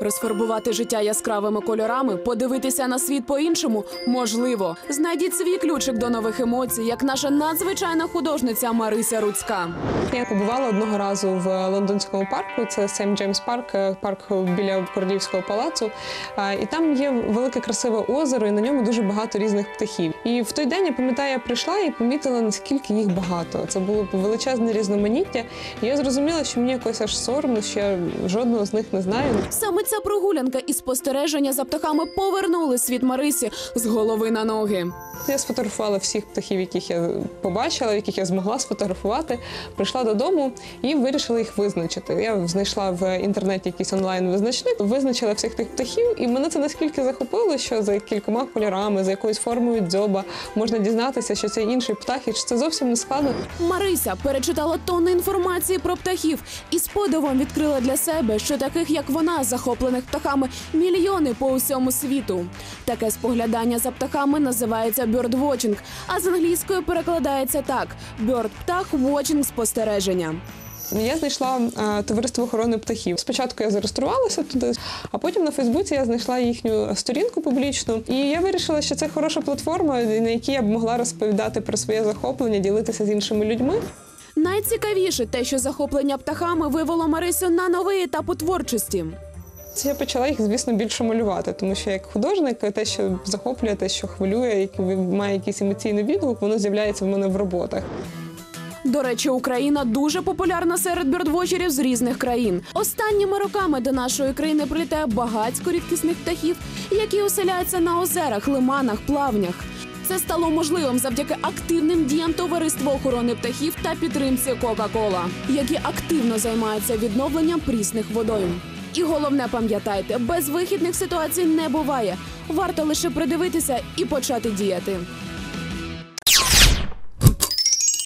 Розфарбувати життя яскравими кольорами, подивитися на світ по-іншому можливо. Знайдіть свій ключик до нових емоцій, як наша надзвичайна художниця Марися Руцька. Я побувала одного разу в лондонському парку. Це Сем Джеймс Парк, е, парк біля королівського палацу. І там є велике красиве озеро, і на ньому дуже багато різних птахів. І в той день я пам'ятаю, я прийшла і помітила наскільки їх багато. Це було величезне різноманіття. І я зрозуміла, що мені якось аж соромно, що я жодного з них не знаю. Саме ця прогулянка і спостереження за птахами повернули світ Марисі з голови на ноги. Я сфотографувала всіх птахів, яких я побачила, яких я змогла сфотографувати. Прийшла додому і вирішила їх визначити. Я знайшла в інтернеті якийсь онлайн визначник, визначила всіх тих птахів, і мене це наскільки захопило, що за кількома кольорами, за якоюсь формою дзьоба можна дізнатися, що це інший птах, і що це зовсім не складно. Марися перечитала тонни інформації про птахів і з подивом відкрила для себе, що таких як вона, захоплених птахами, мільйони по усьому світу. Таке споглядання за птахами називається бьордвочинг, а з англійської перекладається так: бьорд птах вочинг спостереження. Я знайшла е, товариство охорони птахів. Спочатку я зареєструвалася туди, а потім на Фейсбуці я знайшла їхню сторінку публічну. І я вирішила, що це хороша платформа, на якій я б могла розповідати про своє захоплення, ділитися з іншими людьми. Найцікавіше те, що захоплення птахами вивело Марисю на новий етап у творчості. Я почала їх, звісно, більше малювати, тому що як художник, те, що захоплює, те, що хвилює, має якийсь емоційний відгук, воно з'являється в мене в роботах. До речі, Україна дуже популярна серед бьордвочерів з різних країн. Останніми роками до нашої країни прилітає багатько рідкісних птахів, які оселяються на озерах, лиманах, плавнях. Це стало можливим завдяки активним діям товариства охорони птахів та підтримці Кока-Кола, які активно займаються відновленням прісних водойм. І головне пам'ятайте, безвихідних ситуацій не буває. Варто лише придивитися і почати діяти.